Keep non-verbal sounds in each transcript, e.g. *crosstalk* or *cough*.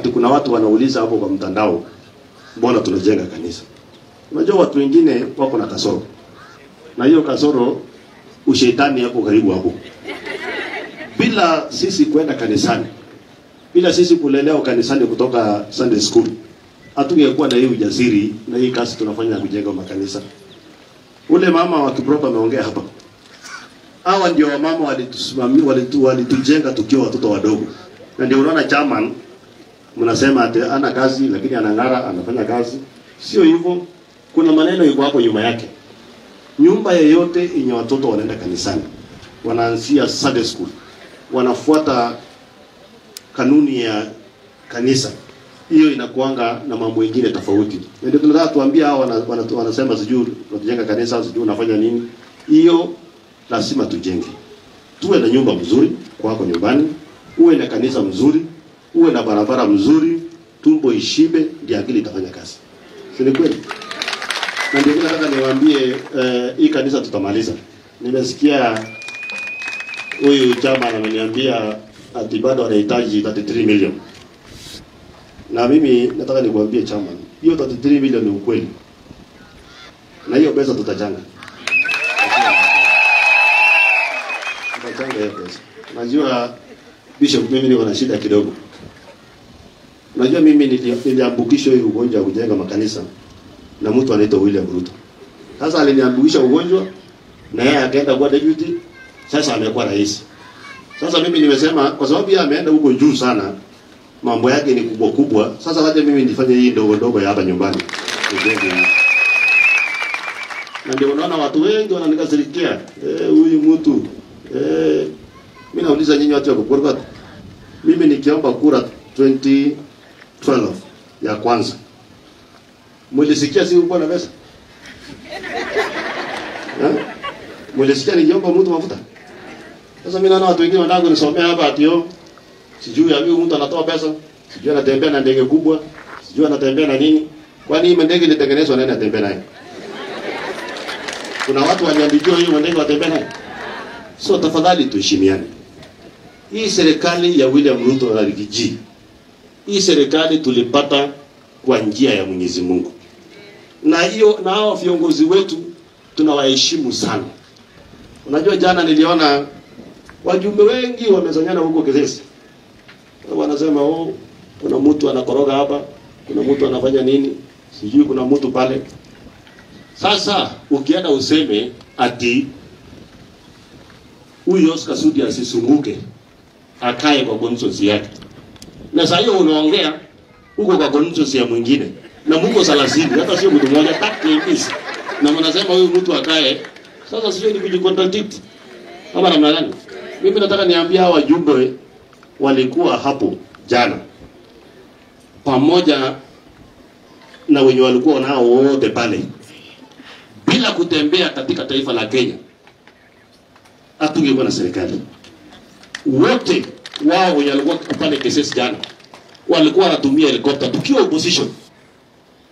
ati kuna watu wanauliza hapo kwa mtandao, mbona tunajenga kanisa? Unajua watu wengine wako na kasoro, na hiyo kasoro ushetani yako karibu hapo. Bila sisi kwenda kanisani, bila sisi kulelewa kanisani kutoka Sunday school, hatungekuwa na hii ujasiri na hii kazi tunafanya ya kujenga makanisa. Ule mama wa Kipropa ameongea hapa, hawa ndio wamama walitusimamia, walitu, walitujenga tukiwa watoto wadogo, na ndio unaona chairman mnasema ati ana kazi lakini anang'ara, anafanya kazi. Sio hivyo, kuna maneno yuko hapo nyuma yake. Nyumba yeyote yenye watoto wanaenda kanisani, wanaanzia Sunday school, wanafuata kanuni ya kanisa, hiyo inakuanga na mambo mengine tofauti. Ndio tunataka tuambie hao wana, wana, wanasema sijui tunajenga kanisa, sijui unafanya nini. Hiyo lazima tujenge, tuwe na nyumba mzuri kwako nyumbani, uwe na kanisa mzuri, uwe na barabara mzuri, tumbo ishibe, ndio akili itafanya kazi. Si ni kweli? Na ndio nataka niwaambie eh, hii kanisa tutamaliza. Nimesikia huyu chama ameniambia ati bado anahitaji 33 million. Na mimi nataka nikuambie chama, hiyo 33 million ni ukweli. Na hiyo pesa tutachanga. Tutachanga hiyo pesa. Najua Bishop, mimi niko na shida kidogo. Najua mimi nili- niliambukishwa hii ugonjwa wa kujenga makanisa na mtu anaitwa William Ruto. Sasa aliniambukisha ugonjwa na yeye akaenda kuwa deputy, sasa amekuwa rais. Sasa mimi nimesema kwa sababu yeye ameenda huko juu sana, mambo yake ni kubwa kubwa. Sasa wacha mimi nifanye hii ndogo ndogo ya hapa nyumbani. Na ndio unaona watu wengi wananikasirikia, eh, huyu mtu eh, mimi nauliza nyinyi watu wa kukorwa. mimi nikiomba kura 2012 ya kwanza. Mulisikia si ulikuwa na pesa? *laughs* Eh? mulisikia nikiomba mtu mafuta? Sasa mimi naona watu wengine wanataka kunisomea hapa ati yo sijui huyu mtu anatoa pesa sijui anatembea na ndege kubwa sijui anatembea na nini. Kwani hii ndege ilitengenezwa nani atembea nayo kuna watu waliambiwa hiyo ndege watembea nayo so tafadhali tuheshimiane. Hii serikali ya William Ruto na Rigiji hii serikali tulipata kwa njia ya Mwenyezi Mungu na hiyo na hao viongozi wetu tunawaheshimu sana. Unajua, jana niliona wajumbe wengi wamezanyana huko Kisesi, wanasema oh, kuna mtu anakoroga hapa, kuna mtu anafanya nini, sijui kuna mtu pale. Sasa ukienda useme ati huyu Oscar Sudi asisunguke akae kwa conscience yake, na saa hiyo unaongea huko kwa conscience ya mwingine na mko 30 hata sio mtu mmoja takis na mnasema huyu mtu akae. Sasa sio ni kujicontradict kama namna gani? Mimi nataka niambie hawa wajumbe walikuwa hapo jana pamoja na wenye walikuwa nao wote pale, bila kutembea katika taifa la Kenya, hatungekuwa na serikali. Wote wao wenye walikuwa pale Kesesi jana walikuwa wanatumia helikopta tukiwa opposition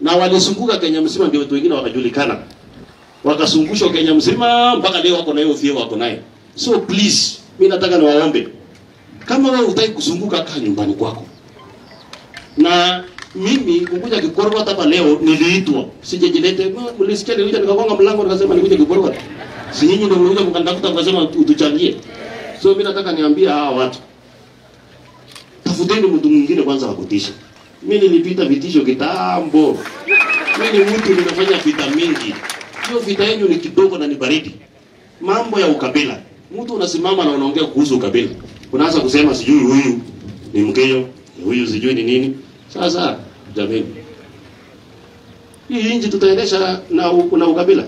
na walizunguka Kenya mzima, ndio watu wengine wakajulikana, wakazungushwa Kenya mzima mpaka leo wako na hiyo fio wako naye. So please, mimi nataka niwaombe, kama wewe hutaki kuzunguka, kaa nyumbani kwako. Na mimi kukuja Kikorwa hapa leo niliitwa, sijejilete Mlisikia nilikuja nikagonga mlango nikasema nikuja Kikorwa, si nyinyi ndio mlikuja mkanitafuta mkasema utuchangie. So mimi nataka niambie hawa watu, tafuteni mtu mwingine kwanza wa kutisha. Mimi nilipita vitisho kitambo. Mimi ni mtu nimefanya vita mingi. Hiyo vita yenu ni kidogo na ni baridi. Mambo ya ukabila. Mtu unasimama na unaongea kuhusu ukabila. Unaanza kusema sijui huyu ni Mkenya, huyu sijui ni nini. Sasa jamani. Hii nchi tutaendesha na, na ukabila.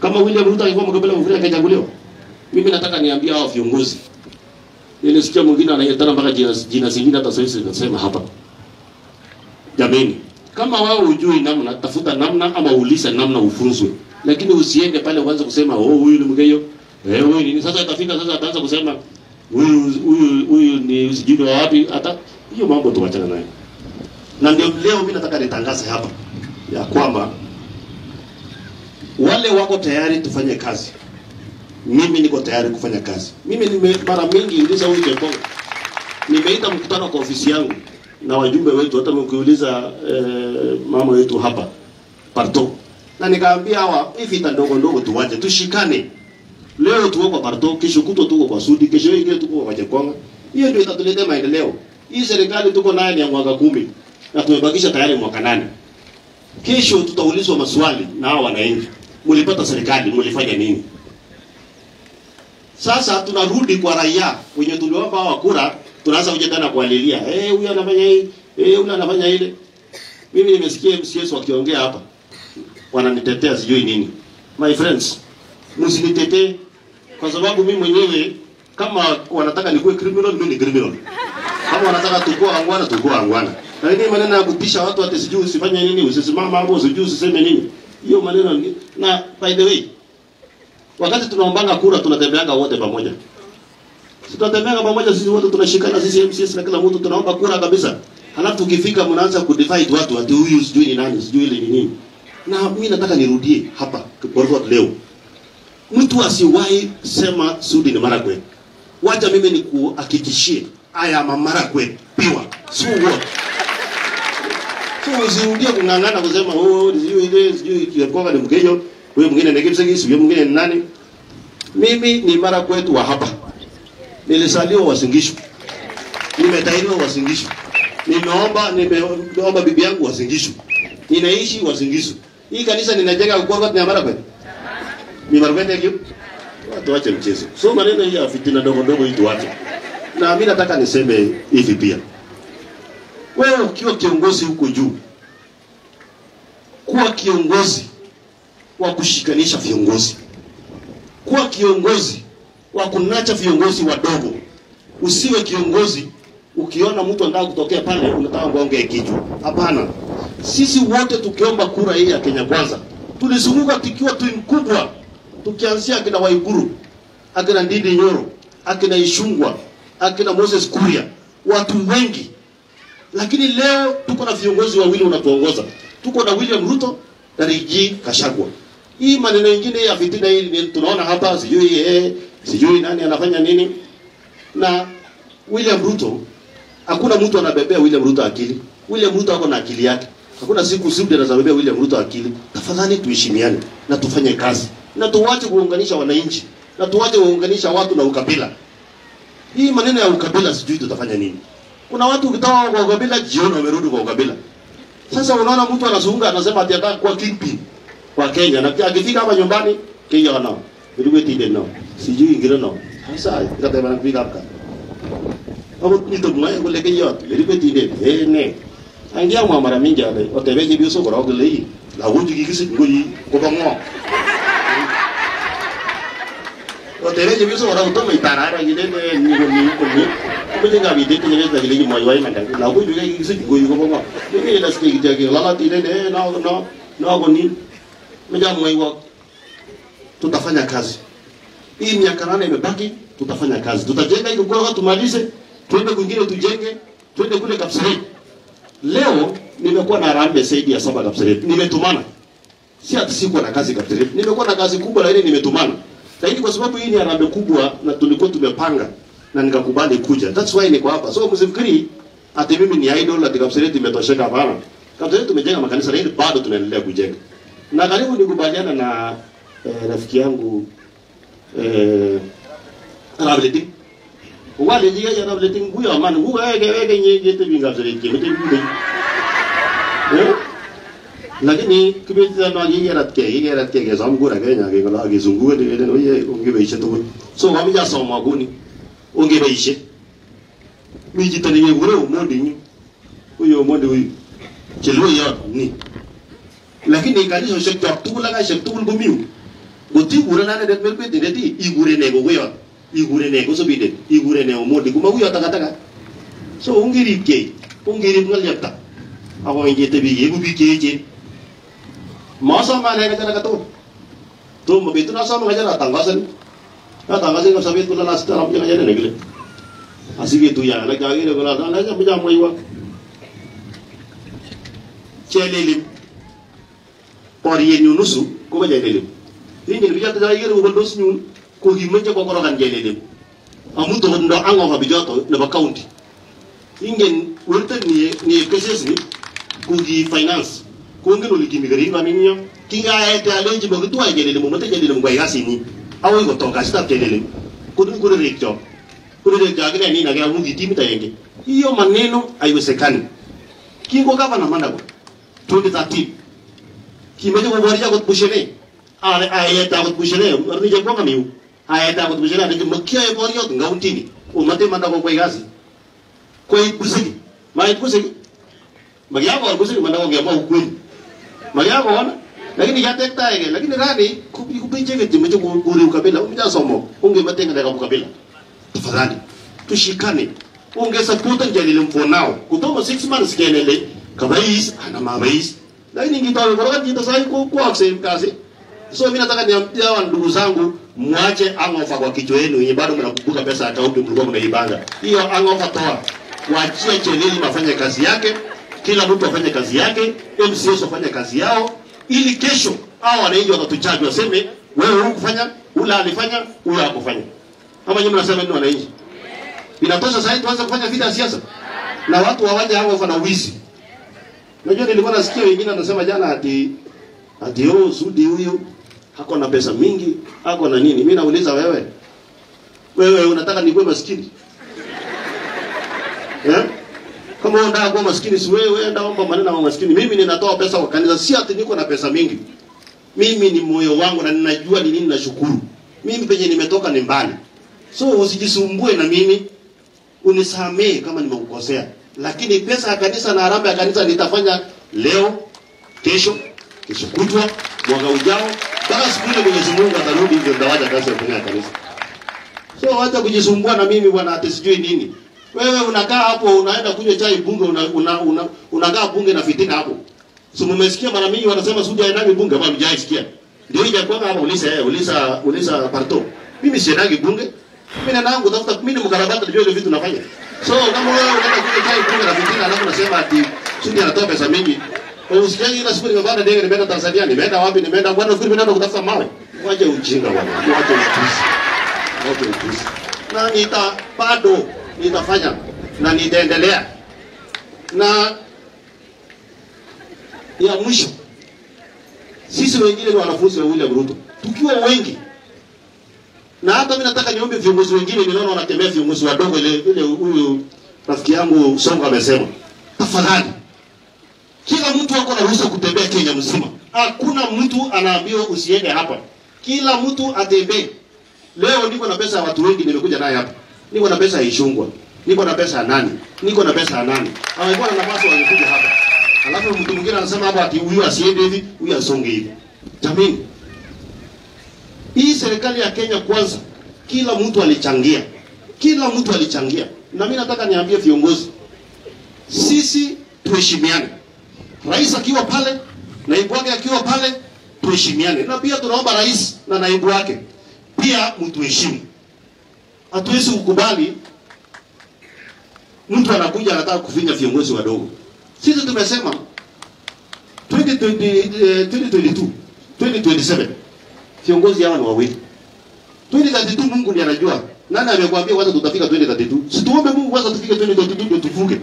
Kama William Ruto alikuwa mkabila mfuri akachaguliwa. Mimi nataka niambie hao viongozi. Nilisikia mwingine anaitana mpaka jina, jina zingine hata sasa nasema hapa. Jameni, kama wao hujui namna, tafuta namna ama uulize namna ufunzwe, lakini usiende pale uanze kusema oh, huyu ni mgeyo eh, huyu ni sasa. Itafika sasa ataanza kusema huyu huyu huyu ni sijui wa wapi. Hata hiyo mambo tuwachana nayo, na ndio leo mimi nataka nitangaze hapa ya kwamba wale wako tayari tufanye kazi, mimi niko tayari kufanya kazi. Mimi nime mara mingi uliza huyu Jekonga, nimeita mkutano kwa ofisi yangu na wajumbe wetu, hata mkiuliza eh, mama wetu hapa Parto, na nikaambia hawa hii vita ndogo ndogo tuwache, tushikane. Leo tuko kwa Parto, kesho kuto tuko kwa Sudi, kesho ingine tuko kwa Chekonga. Hiyo ndio itatuletea maendeleo. Hii serikali tuko nayo ni ya mwaka kumi na tumebakisha tayari mwaka nane. Kesho tutaulizwa maswali na hawa wananchi, mlipata serikali, mlifanya nini? Sasa tunarudi kwa raia wenye tuliwapa hawa kura, tunaanza kuja tena kualilia, eh, huyu anafanya hii, eh, huyu anafanya ile. Mimi nimesikia MCS wakiongea hapa, wananitetea sijui nini. My friends, msinitetee kwa sababu mimi mwenyewe kama wanataka nikuwe criminal, mimi ni criminal. Kama wanataka tukua angwana, tukua wangwana. Lakini maneno ya kutisha watu ati sijui usifanye nini, usisimama hapo, sijui usiseme nini. Hiyo maneno ni- na by the way, wakati tunaombanga kura tunatembeanga wote pamoja. Si tunatembeanga pamoja sisi wote tunashikana sisi MCS na kila mtu tunaomba kura kabisa. Halafu tukifika mnaanza kudivide watu ati huyu sijui ni nani, sijui ni nini. Na mimi nataka nirudie hapa kwa leo. Mtu asiwahi sema Sudi ni Marakwet. Wacha mimi nikuhakikishie I am a Marakwet pure. So what? So usirudie kung'ang'ana kusema oh sijui ile sijui Kiakoga ni Mkenya, huyo mwingine ni Kipsigis, huyo mwingine ni nani? Mimi ni mara kwetu wa hapa. Nilisaliwa Wasingishu. Nimetahiriwa Wasingishu. Nimeomba nimeomba bibi yangu Wasingishu. Ninaishi Wasingishu. Hii kanisa ninajenga kwa ni mara kwetu Ni Marakwet hiyo? Watu wache mchezo. So maneno hii fitina ndogo ndogo hii tuache. Na mimi nataka niseme hivi pia. Wewe ukiwa kiongozi huko juu, kuwa kiongozi wa kushikanisha viongozi, kuwa kiongozi wa kunacha viongozi wadogo. Usiwe kiongozi ukiona mtu anataka kutokea pale unataka kuongea kichwa. Hapana, sisi wote tukiomba kura hii ya Kenya Kwanza tulizunguka tukiwa timu kubwa, tukianzia akina Waiguru, akina Ndindi Nyoro, akina Ishungwa, akina Moses Kuria, watu wengi lakini leo tuko na viongozi wawili wanatuongoza. Tuko na William Ruto na Rigathi Gachagua. Hii maneno mengine ya fitina hii tunaona hapa, sijui eh, sijui nani anafanya nini. Na William Ruto, hakuna mtu anabebea William Ruto akili. William Ruto ako na akili yake. Hakuna siku Sudi anazabebea William Ruto akili. Tafadhali tuheshimiane na tufanye kazi na tuwache kuunganisha wananchi na tuwache kuunganisha watu na ukabila. Hii maneno ya ukabila sijui tutafanya nini. Kuna watu ukitoka kwa ukabila jioni wamerudi kwa ukabila. Sasa unaona mtu anazunguka anasema ati anataka kuwa kingpin kwa Kenya na akifika hapa nyumbani Kenya nao. Ndio tinde nao. Sijui ingine nao. Sasa ikata bana kufika hapa. Hapo nito mwaye kule Kenya. Ndio tinde. Eh ne. Angia mwa mara mingi ale. Otebe ki biso kwa kule hii. La wuju kikisi ngoyi kwa bangwa. Otebe ki biso kwa kutoma itarara gidene ni ni ni kwenye ngabi dete nyele za gile moyo wai manda la ko juga kisi go yugo bongo ni la ske gite ke lala tile ne na na na go ni meja moyo tutafanya kazi hii miaka nane imebaki tutafanya kazi tutajenga hii kwa tumalize tuende kwingine tujenge tuende kule Kapseret leo nimekuwa na harambee zaidi ya saba Kapseret nimetumana si ati sikuwa na kazi Kapseret nimekuwa na kazi kubwa lakini nimetumana lakini kwa sababu hii ni harambee kubwa na tulikuwa tumepanga na nikakubali kuja. That's why niko hapa. So msifikiri ati mimi ni idol ati Kapseret imetosheka hapana. Kapseret tumejenga makanisa lakini bado tunaendelea kujenga. Na karibu nikubaliana na eh, rafiki yangu eh Rableting. Wale jiga ya Rableting huyo amana huyo wege wege nyingi te binga ke mete binga. Eh? Lakini kibita na yeye rat ke yeye rat ke ke zamgura ke nya ke ngala ke zungu de de no unge beishe to. So wami ja soma guni mi mijitani ngure umondi nyi huyo umondi huyu chelo ya ni lakini kanisa shek tak tu la shek tu bu miu goti gure na ne mel pete deti igure ne go goyo igure ne go so bide igure ne umondi kuma huyo taka taka so ungiri ke ungiri ngal yapta awo ngete bi yegu bi ke je masa mana ne kana kato to mo bitu na sama ngajara tangasan na tangasan ko sabi ko la last tarap yang ngajara ne gile asige tu ya na kage ne ko la na ja bija moiwa chelelim por ye ñu nusu ko ba jelelim ni ni bija ta yere ko dos ñun ko gi menje ko ko ran jelelim amu to ndo ango ha bijoto ne ba county. Ingen werto ni ni keses ni kugi finance. Kongen ole kimi gari ngani niyo kinga ete alenji bo kitwa jelele mo mate jelele mo kwa yasi ni awo ko tonga sita jelele kudu kudu rekjo kudu rekjo agine ni nagira mungi timi tayenge hiyo maneno haiwezekani kingo gavana mandago 2013 kimeje ko bori jagot bushene ale ayeta got bushene arni je konga miu ayeta got bushene ade makia e bori yot ngauntini o mate mandago kwa yasi kwa ibusigi ma ibusigi magyako albusigi mandago ngema ukweli wana lakini yatekta ege. Lakini rani kupinje ke timeje kuri ukabila. Umja somo. Unge matenga daga ukabila. Tafadhali tushikane. Unge support njalile mfonao kutoma 6 months kenele. Kabais ana mabais lakini kitu koroka jita sai ku ku akse kazi. So mimi nataka niambia wa ndugu zangu mwache angofa kwa kichwa yenu yenye bado mnakumbuka pesa akaunti mlikuwa mnaibanga hiyo angofa toa. Waachie chenili mafanye kazi yake kila mtu afanye kazi yake MCS wafanye kazi yao ili kesho hao wananchi wakatuchaji waseme wewe hukufanya ula alifanya huyo hakufanya. Ama nyinyi mnasema nini wananchi? Inatosha sasa tuanze kufanya vita ya siasa? Na watu wawaje hao na wizi Unajua nilikuwa nasikia wengine wanasema jana ati ati oh Sudi huyu hako na pesa mingi, hako na nini? Mimi nauliza wewe. Wewe unataka nikuwe maskini? *laughs* Eh? Kama unataka kuwa maskini si wewe enda omba maneno ya maskini. Mimi ninatoa pesa kwa kanisa, si ati niko na pesa mingi. Mimi ni moyo wangu na ninajua ni nini nashukuru. Mimi penye nimetoka ni mbali. So usijisumbue na mimi. Unisamee kama nimekukosea lakini pesa ya kanisa na harambee ya kanisa nitafanya leo, kesho, kesho kutwa, mwaka ujao, mpaka siku ile Mwenyezi Mungu atarudi, ndio ndawaja kazi ya kufanya kanisa. So wacha kujisumbua na mimi bwana, ati sijui nini. Wewe unakaa hapo unaenda kunywa chai bunge, una, una, una, unakaa bunge na fitina hapo. So mmesikia mara mingi wanasema suja haendangi bunge, bado hujaisikia. Ndio hija kwa hapa ulisa eh, ulisa ulisa parto. Mimi siendangi bunge. Mimi na nangu tafuta mimi ni mkarabati ndio ile vitu nafanya. So kama wewe unaenda kunywa chai bunge na fitina alafu unasema ati Sudi anatoa pesa mingi. Usikiaje ile siku nimepanda ndege nimeenda Tanzania, nimeenda wapi? Nimeenda bwana fikiri nimeenda kutafuta mawe. Waje ujinga bwana. Waje utusi. Waje utusi. Na nita bado nitafanya na nitaendelea. Na ya mwisho sisi wengine ni wanafunzi wa William Ruto. Tukiwa wengi na hapa mimi nataka niombe viongozi wengine, ninaona wanatembea viongozi wadogo, ile ile huyu rafiki yangu Songo amesema, tafadhali kila mtu ako na ruhusa kutembea Kenya mzima. Hakuna mtu anaambiwa usiende hapa, kila mtu atembee. Leo niko na pesa ya watu wengi, nimekuja naye hapa. Niko na pesa ya Ishungwa, niko na pesa ya nani, niko na pesa ya nani. Hawakuwa na nafasi wangekuja hapa, alafu mtu mwingine anasema hapa ati huyu asiende hivi, huyu asonge hivi. Jamani, hii serikali ya Kenya kwanza, kila mtu alichangia, kila mtu alichangia, na mimi nataka niambie viongozi, sisi tuheshimiane. Rais akiwa pale, naibu wake akiwa pale, tuheshimiane, na pia tunaomba rais na naibu wake pia mtuheshimu. Hatuwezi kukubali mtu anakuja anataka kufinya viongozi wadogo. Sisi tumesema 2020, eh, 2022 2027 viongozi hawa ni wawili. 2032 Mungu ndiye anajua. Nani amekwambia kwanza tutafika 2032? Situombe Mungu kwanza tufike 2032 ndio tuvuke.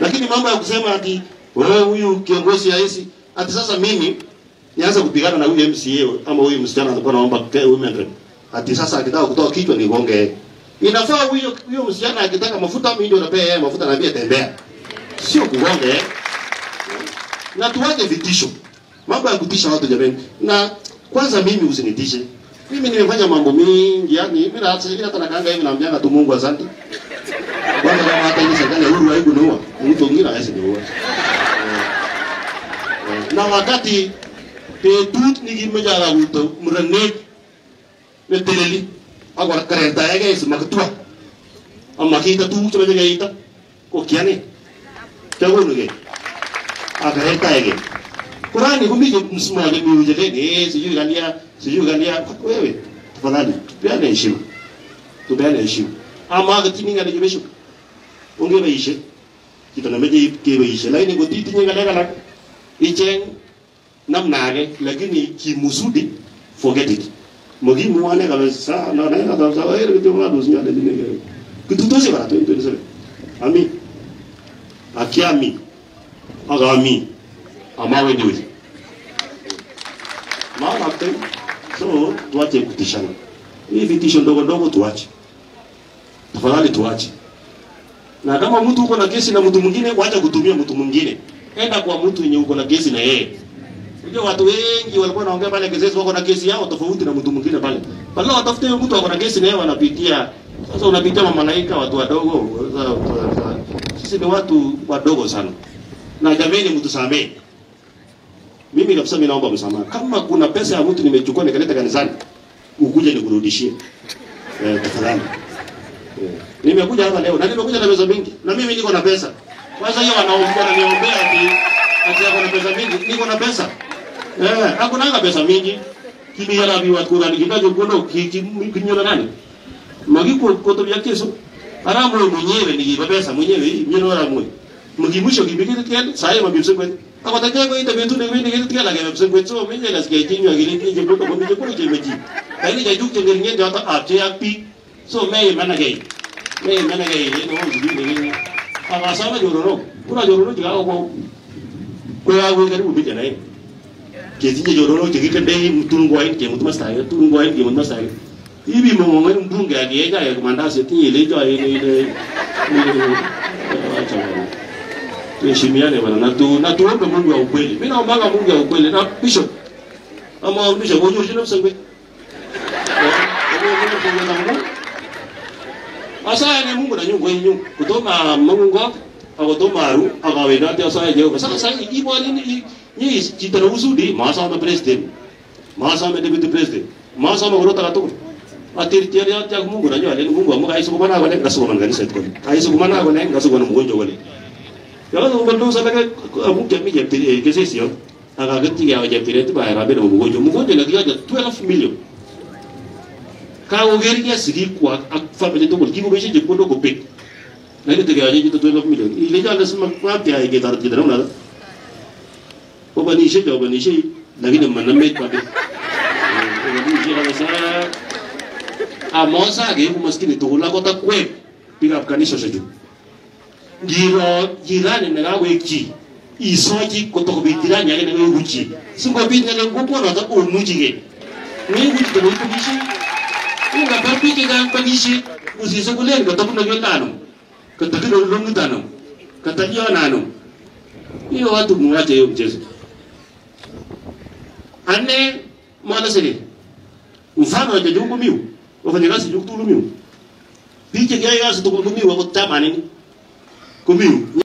Lakini mambo ya kusema ati wewe huyu kiongozi haisi ati sasa mimi nianza kupigana na huyu MCA ama huyu msichana alikuwa anaomba women rep. Ati sasa akitaka kutoa kichwa ni gonge. Inafaa huyo huyo msichana akitaka mafuta mimi ndio napea yeye mafuta na pia tembea. Sio kugonge. Na tuache vitisho. Mambo ya kutisha watu jamani. Na kwanza mimi usinitishe. Mimi nimefanya mambo mingi yani mimi hata hivi hata nakaanga hivi naambianga tu Mungu asante. Kwanza kama hata hii serikali huru haiku niua, mtu mwingine hawezi niua. Na wakati petut nikimejala wito mrenet ne teleli agora kareta yake isi maktua amma kita tu chama jega ita ko kiane kago nuge akarenta yake Kurani kumije msimamo ni uje eh, sijui gania sijui gania. Wewe tafadhali tupeane heshima. Tupeane heshima. Ama agatininga ne jibesho unge baishe kita na meje ke baishe lakini gotiti nyinga daga la. Icheng namnage lakini kimusudi forget it. Mogi muane kabisa na na na kabisa wewe ndio mwana usinya ndio ndio kitu tosi bara 2027 ami akiami amawe ndiwe maana pe so tuache kutishana hii vitisho ndogo ndogo tuache tafadhali tuache na kama mtu uko na kesi na mtu mwingine wacha kutumia mtu mwingine enda kwa mtu yenye uko na kesi na yeye Unajua watu wengi walikuwa wanaongea pale kesi wako na kesi yao tofauti na mtu mwingine pale. Pale watafute yule mtu wako na kesi na yeye wanapitia. Sasa unapitia mamalaika watu wadogo. Sisi ni watu wadogo sana. Na jameni mtusamee. Mimi kabisa mimi naomba msamaha. Kama kuna pesa ya mtu nimechukua nikaleta kanisani, ukuje nikurudishie. Eh, tafadhali. Eh. Nimekuja hapa leo na nimekuja na pesa mingi. Na mimi niko na pesa. Kwanza hiyo wanaombea na niombea ati ati ako na pesa mingi. Niko na pesa. Eh, hakunanga pesa mingi. Kimi yala bi wat kurani kitajo kono kinyola nani? Magiko koto ya keso. Haramu mwenyewe ni pesa mwenyewe mimi mimi wala mwe. Mkimwisho kibiki tiyan sai mabimse kwe. Akata kwa ita betu ne wende kitu tiyan lage mabimse kwe so mimi la sikia kinyo agili ki je boko mimi ko je meji. Kaini ja juk tengeri ngende ata apche yakpi. So me mana gai. Me mana gai ne no zibi ne ni. Aka sama jororo. Kuna jororo jiga ko ko ya wo karibu bi jana ketinye jororo chekitendei mtungwain ke mtu mastari tungwain ke mtu mastari ibi mo ngani mbunge akiega ya kumandasi tinye ile jo ile ile acha bwana tuheshimiane bwana na tu na tuombe Mungu wa ukweli. Mimi naomba Mungu wa ukweli. Na bishop ama bishop wojo shina msangwe asa ni Mungu na nyungu nyungu. kutoma Mungu hapo akutoma aru akawenda ati asa Jehova. Sasa sasa ibo nini ni chitara usudi masama president Masa masama deputy president Masa masama urota katu. atir tiari ati aku mungu na nyungu mungu amuka aisu kumana kwa kone ngasu kumana kanisa itu kone kumana kwa kone ngasu kumana mgonjwa kone ya kan ubandu sana ke amu jami jam ke sisi yo aga geti ya jam tiri itu bayar abe na mgonjwa mgonjwa lagi aja 12 million ka ugeri ya sigi kwa family to kul kigo beshi jipondo ko pek na ni tege aja jitu 12 million ile jala sema kwa pia ige tar kidara na ubanishe ja ubanishe lakini maname kwa de ubanishe kabisa amosa ge maskini to la kota kwe piga seju ngiro jirani na gawe ki isoji koto ko bitirani yake na gawe uchi. Singo bi na ngupo na ta o muji ge. Ni uchi to ko bishi ni ga ba bi ke ga ba bishi usi se kule ko to na yotano ko ta kilo longu tano ko ta yonano hiyo watu muache hiyo mchezo. Ane mwana sere mfano wa jajungu miu. Wafanyakazi juktulu miu. Piche gaya yasi tukulumiu wako comigo.